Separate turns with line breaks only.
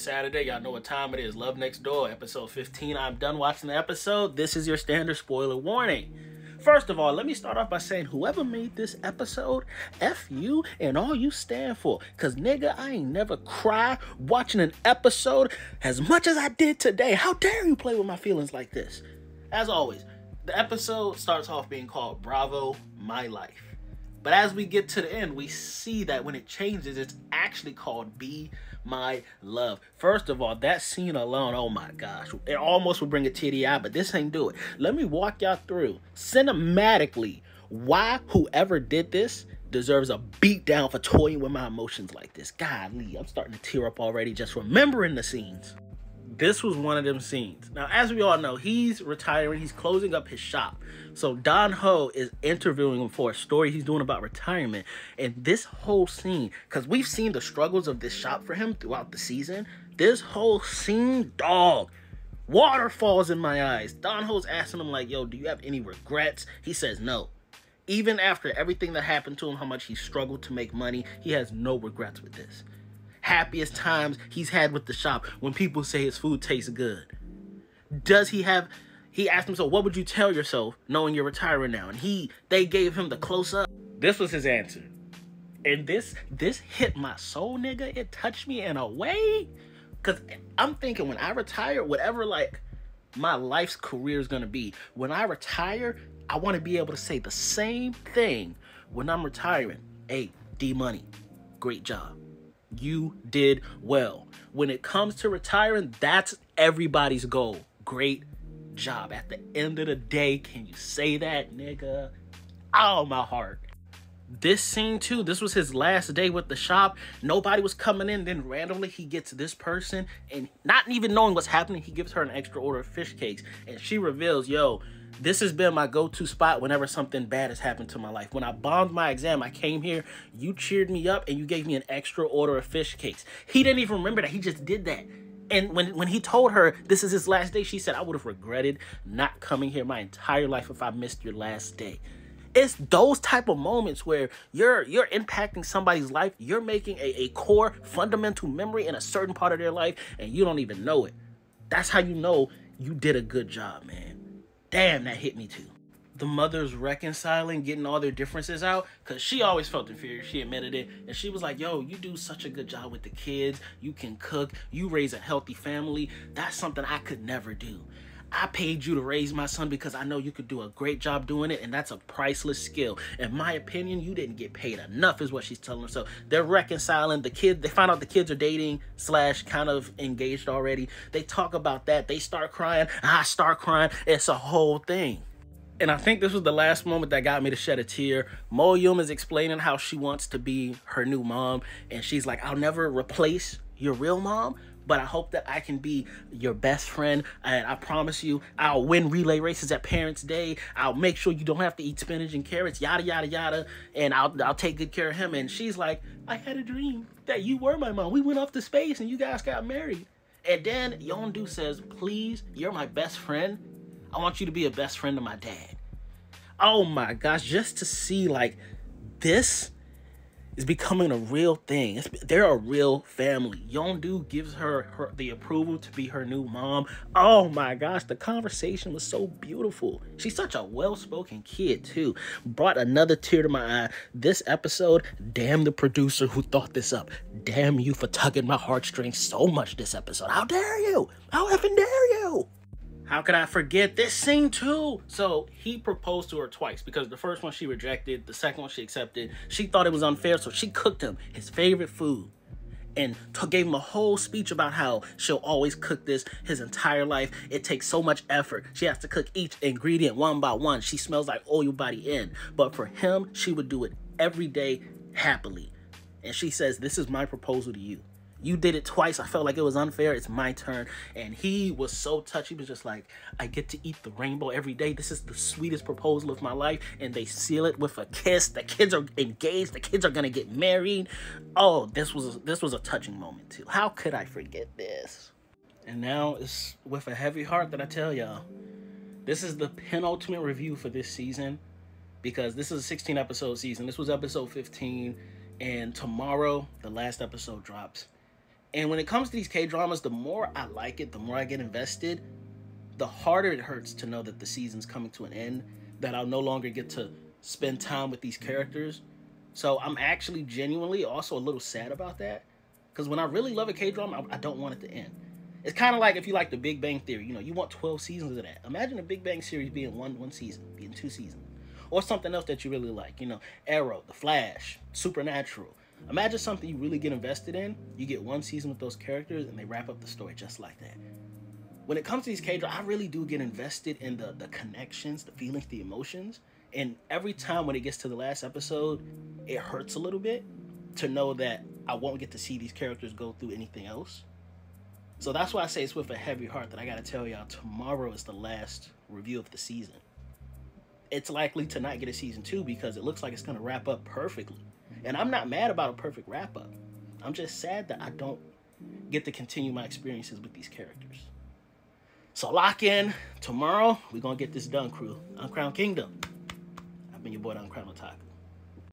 Saturday. Y'all know what time it is. Love Next Door, episode 15. I'm done watching the episode. This is your standard spoiler warning. First of all, let me start off by saying whoever made this episode, F you and all you stand for. Cause nigga, I ain't never cry watching an episode as much as I did today. How dare you play with my feelings like this? As always, the episode starts off being called Bravo My Life. But as we get to the end, we see that when it changes, it's actually called Be My Love. First of all, that scene alone, oh my gosh, it almost would bring a eye, but this ain't do it. Let me walk y'all through cinematically why whoever did this deserves a beat down for toying with my emotions like this. Golly, I'm starting to tear up already just remembering the scenes this was one of them scenes. Now, as we all know, he's retiring. He's closing up his shop. So Don Ho is interviewing him for a story he's doing about retirement. And this whole scene, because we've seen the struggles of this shop for him throughout the season. This whole scene, dog, waterfalls in my eyes. Don Ho's asking him like, "Yo, do you have any regrets?" He says no. Even after everything that happened to him, how much he struggled to make money, he has no regrets with this happiest times he's had with the shop when people say his food tastes good? Does he have he asked himself, what would you tell yourself knowing you're retiring now? And he they gave him the close up. This was his answer. And this this hit my soul, nigga. It touched me in a way. Cause I'm thinking when I retire, whatever like my life's career is gonna be, when I retire, I want to be able to say the same thing when I'm retiring. Hey, D Money, great job you did well. When it comes to retiring, that's everybody's goal. Great job. At the end of the day, can you say that, nigga? Oh, my heart. This scene too, this was his last day with the shop. Nobody was coming in. Then randomly he gets this person and not even knowing what's happening, he gives her an extra order of fish cakes. And she reveals, yo, this has been my go-to spot whenever something bad has happened to my life. When I bombed my exam, I came here, you cheered me up, and you gave me an extra order of fish cakes. He didn't even remember that. He just did that. And when, when he told her this is his last day, she said, I would have regretted not coming here my entire life if I missed your last day. It's those type of moments where you're you're impacting somebody's life, you're making a, a core fundamental memory in a certain part of their life, and you don't even know it. That's how you know you did a good job, man. Damn, that hit me too. The mothers reconciling, getting all their differences out, because she always felt inferior. She admitted it. And she was like, yo, you do such a good job with the kids. You can cook. You raise a healthy family. That's something I could never do. I paid you to raise my son because I know you could do a great job doing it, and that's a priceless skill. In my opinion, you didn't get paid enough, is what she's telling him. So they're reconciling. The kid, they find out the kids are dating slash kind of engaged already. They talk about that. They start crying. I start crying. It's a whole thing. And I think this was the last moment that got me to shed a tear. Mo Yum is explaining how she wants to be her new mom, and she's like, "I'll never replace your real mom." But I hope that I can be your best friend. And I promise you, I'll win relay races at Parents' Day. I'll make sure you don't have to eat spinach and carrots, yada yada yada. And I'll I'll take good care of him. And she's like, I had a dream that you were my mom. We went off to space and you guys got married. And then Yondu says, please, you're my best friend. I want you to be a best friend of my dad. Oh my gosh, just to see like this is becoming a real thing. It's, they're a real family. Yondu gives her, her the approval to be her new mom. Oh my gosh, the conversation was so beautiful. She's such a well-spoken kid too. Brought another tear to my eye. This episode, damn the producer who thought this up. Damn you for tugging my heartstrings so much this episode. How dare you? How effing dare you? How could I forget this scene too? So he proposed to her twice because the first one she rejected, the second one she accepted. She thought it was unfair, so she cooked him his favorite food and gave him a whole speech about how she'll always cook this his entire life. It takes so much effort. She has to cook each ingredient one by one. She smells like oil by the end. But for him, she would do it every day happily. And she says, This is my proposal to you. You did it twice. I felt like it was unfair. It's my turn. And he was so touched. He was just like, I get to eat the rainbow every day. This is the sweetest proposal of my life. And they seal it with a kiss. The kids are engaged. The kids are gonna get married. Oh, this was this was a touching moment too. How could I forget this? And now it's with a heavy heart that I tell y'all. This is the penultimate review for this season because this is a 16 episode season. This was episode 15 and tomorrow the last episode drops And when it comes to these K dramas, the more I like it, the more I get invested, the harder it hurts to know that the season's coming to an end, that I'll no longer get to spend time with these characters. So I'm actually genuinely also a little sad about that. Because when I really love a K drama, I, I don't want it to end. It's kind of like if you like the Big Bang Theory, you know, you want 12 seasons of that. Imagine a Big Bang series being one one season, being two seasons. Or something else that you really like, you know, Arrow, The Flash, Supernatural. Imagine something you really get invested in. You get one season with those characters and they wrap up the story just like that. When it comes to these K dramas, I really do get invested in the the connections, the feelings, the emotions. And every time when it gets to the last episode, it hurts a little bit to know that I won't get to see these characters go through anything else. So that's why I say it's with a heavy heart that I gotta tell y'all tomorrow is the last review of the season. It's likely to not get a season two because it looks like it's gonna wrap up perfectly. And I'm not mad about a perfect wrap up. I'm just sad that I don't get to continue my experiences with these characters. So lock in. Tomorrow, we're gonna get this done, crew. Uncrowned Kingdom. I've been your boy, Uncrowned Otaku.